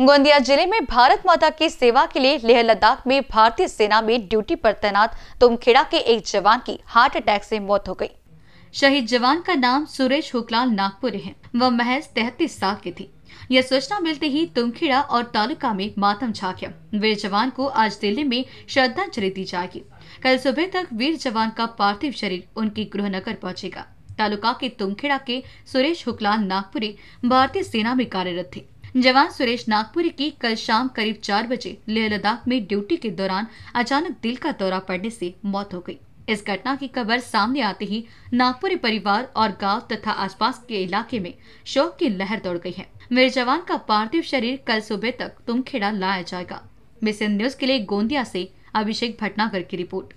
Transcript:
गोंदिया ज़िले में भारत माता की सेवा के लिए लेह लद्दाख में भारतीय सेना में ड्यूटी पर तैनात तुमखेड़ा के एक जवान की हार्ट अटैक से मौत हो गई। शहीद जवान का नाम सुरेश हुकलाल नागपुर है। वह महज तैतीस साल की थी। यह सूचना मिलते ही तुमखेड़ा और तालुका में मातम छा गया वीर जवान को आज दिल्ली में श्रद्धांजलि दी जाएगी। कल सुबह तक वीर जवान का पार्थिव शरीर उनकी गृहनगर पहुंचेगा। तालुका के तुमखेड़ा के सुरेश हुकलाल नागपुरी भारतीय सेना में कार्यरत थे। जवान सुरेश नागपुरी की कल शाम करीब चार बजे लेह लद्दाख में ड्यूटी के दौरान अचानक दिल का दौरा पड़ने से मौत हो गई। इस घटना की खबर सामने आते ही नागपुरी परिवार और गाँव तथा आसपास के इलाके में शोक की लहर दौड़ गई है। वीर जवान का पार्थिव शरीर कल सुबह तक तुमखेड़ा लाया जाएगा। मिशन न्यूज़ के लिए गोंदिया से अभिषेक भटनागर की रिपोर्ट।